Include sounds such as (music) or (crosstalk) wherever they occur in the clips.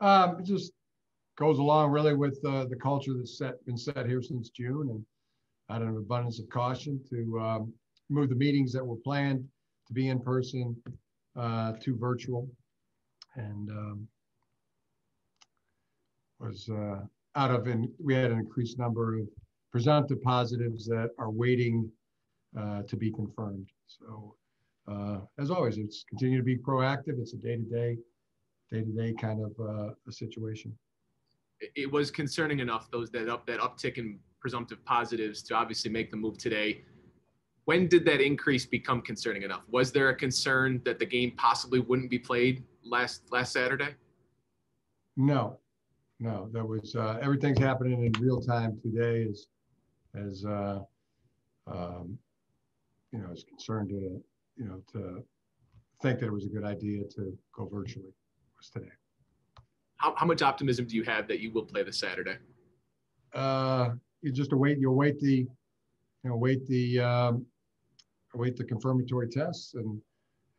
Um, it just goes along really with uh, the culture that's set, been set here since June, and out of an abundance of caution to um, move the meetings that were planned to be in person uh, to virtual, and um, was uh, out of and we had an increased number of presumptive positives that are waiting uh, to be confirmed. So uh, as always, it's continue to be proactive. It's a day-to-day, day-to-day kind of uh, a situation. It was concerning enough those that up that uptick in presumptive positives to obviously make the move today. When did that increase become concerning enough? Was there a concern that the game possibly wouldn't be played last last Saturday? No, no. That was uh, everything's happening in real time today. As as uh, um, you know, is concerned to you know, to think that it was a good idea to go virtually was today. How, how much optimism do you have that you will play this Saturday? Uh, you just await, you await the, you know, wait the, um, await the confirmatory tests and,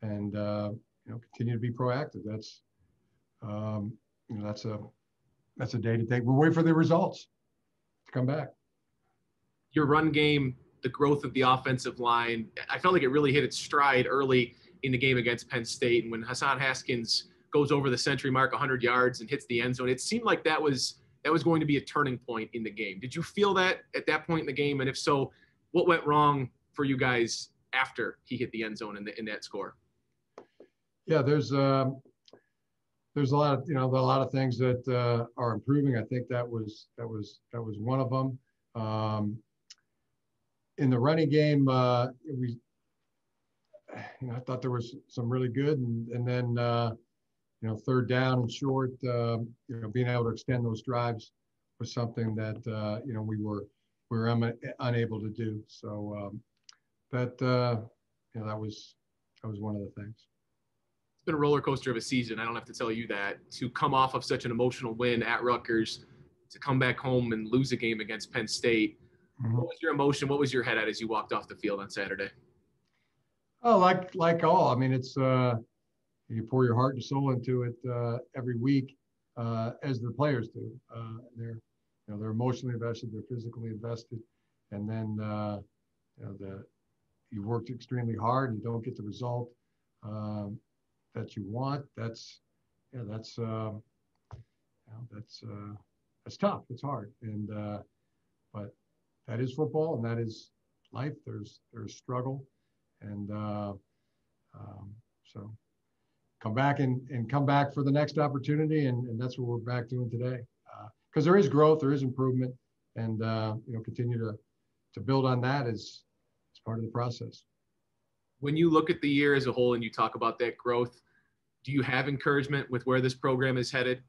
and, uh, you know, continue to be proactive. That's, um, you know, that's a, that's a day to day. We'll wait for the results to come back. Your run game the growth of the offensive line. I felt like it really hit its stride early in the game against Penn State. And when Hassan Haskins goes over the century mark 100 yards and hits the end zone, it seemed like that was that was going to be a turning point in the game. Did you feel that at that point in the game? And if so, what went wrong for you guys after he hit the end zone in, the, in that score? Yeah, there's um, there's a lot of you know a lot of things that uh, are improving. I think that was that was that was one of them. Um, in the running game, uh, we, you know, I thought there was some really good, and, and then, uh, you know, third down and short, uh, you know, being able to extend those drives was something that uh, you know we were we were un- unable to do. So um, that uh, you know that was that was one of the things. It's been a roller coaster of a season. I don't have to tell you that. To come off of such an emotional win at Rutgers, to come back home and lose a game against Penn State Mm-hmm. What was your emotion? What was your head at as you walked off the field on Saturday? Oh, like like all. I mean, it's uh, you pour your heart and soul into it uh, every week, uh, as the players do. Uh, they're you know they're emotionally invested, they're physically invested, and then uh, you know the you worked extremely hard and you don't get the result um, that you want. That's yeah, that's uh, you know, that's uh, that's tough. It's hard, and but that is football and that is life. There's there's struggle, and um, so come back and, and come back for the next opportunity, and, and that's what we're back doing today. Because uh, there is growth, there is improvement, and uh, you know continue to to build on that as as part of the process. When you look at the year as a whole and you talk about that growth, do you have encouragement with where this program is headed,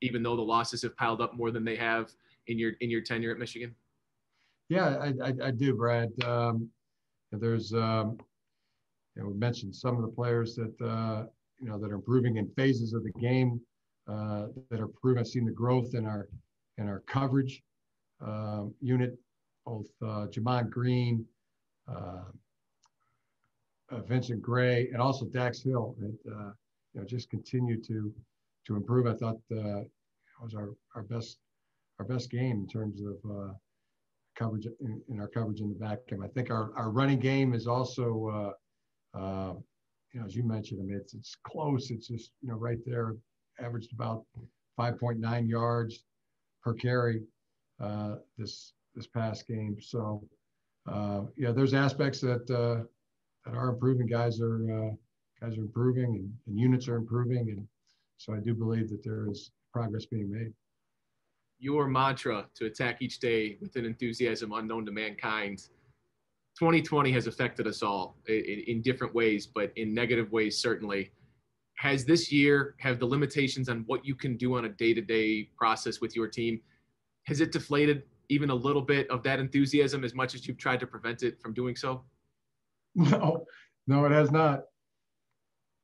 even though the losses have piled up more than they have in your in your tenure at Michigan? Yeah, I, I, I do, Brad. Um, there's, um, you know, we mentioned some of the players that, uh, you know, that are improving in phases of the game uh, that are improving. I've seen the growth in our, in our coverage um, unit, both uh, Gemon Green, uh, uh, Vincent Gray, and also Dax Hill. Uh, you know, just continue to, to improve. I thought uh, was our, our best, our best game in terms of uh, coverage in, in, our coverage in the back end. I think our, our running game is also, you know, as you mentioned, I mean, it's, it's close. It's just, you know, right there, averaged about 5.9 yards per carry uh, this this past game. So, uh, yeah, there's aspects that uh, that are improving. Guys are uh, guys are improving, and, and units are improving, and so I do believe that there is progress being made your mantra to attack each day with an enthusiasm unknown to mankind. 2020 has affected us all in, in, different ways, but in negative ways, certainly. Has this year, have the limitations on what you can do on a day to day process with your team, has it deflated even a little bit of that enthusiasm as much as you've tried to prevent it from doing so? (laughs) No, no, it has not.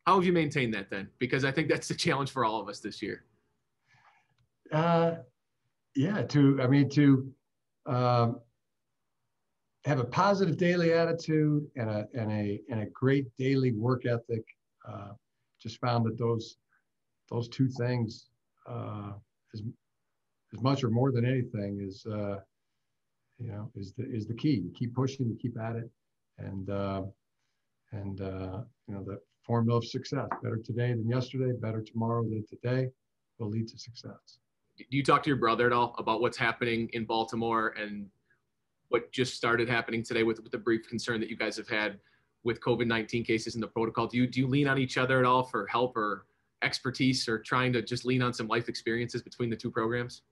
How have you maintained that then? Because I think that's the challenge for all of us this year. Uh, yeah, to I mean to um, have a positive daily attitude and a and a and a great daily work ethic. Uh, just found that those those two things uh, as as much or more than anything is uh, you know is the is the key. You keep pushing, you keep at it, and uh, and uh, you know the formula of success: better today than yesterday, better tomorrow than today, will lead to success. Do you talk to your brother at all about what's happening in Baltimore and what just started happening today with, with the brief concern that you guys have had with COVID nineteen cases in the protocol? Do you do you lean on each other at all for help or expertise, or trying to just lean on some life experiences between the two programs?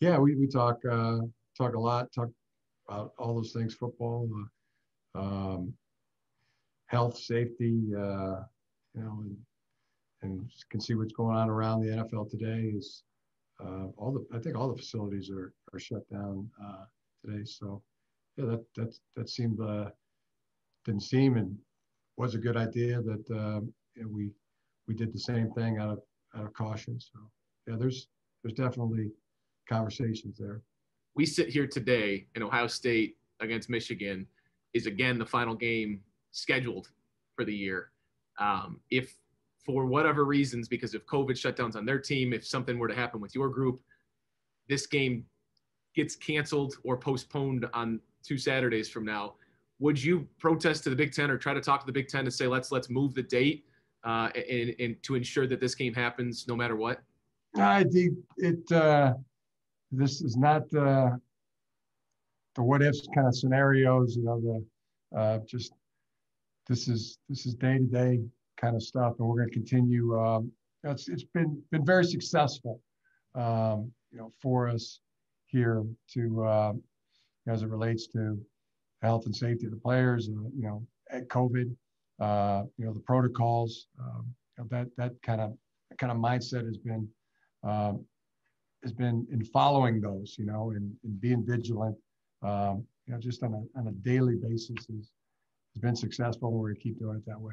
Yeah, we we talk uh, talk a lot, talk about all those things, football, uh, um, health, safety, uh, you know, and, and can see what's going on around the NFL today. Is uh, all the I think all the facilities are are shut down uh, today. So yeah, that that that seemed uh, didn't seem and was a good idea that uh, you know, we we did the same thing out of out of caution. So yeah, there's there's definitely conversations there. We sit here today, and Ohio State against Michigan is again the final game scheduled for the year. Um, if for whatever reasons, because of COVID shutdowns on their team, if something were to happen with your group, this game gets canceled or postponed on two Saturdays from now, would you protest to the Big Ten or try to talk to the Big Ten to say let's let's move the date uh, and, and to ensure that this game happens no matter what? I think it. Uh, this is not uh, the what ifs kind of scenarios. You know, the uh, just this is this is day to day kind of stuff, and we're going to continue. Um, it's it's been been very successful, um, you know, for us here to uh, as it relates to health and safety of the players. Uh, you know, at COVID, uh, you know, the protocols. Um, you know, that that kind of kind of mindset has been um, has been in following those, you know, and, and being vigilant, um, you know, just on a, on a daily basis has, has been successful. And we're going to keep doing it that way.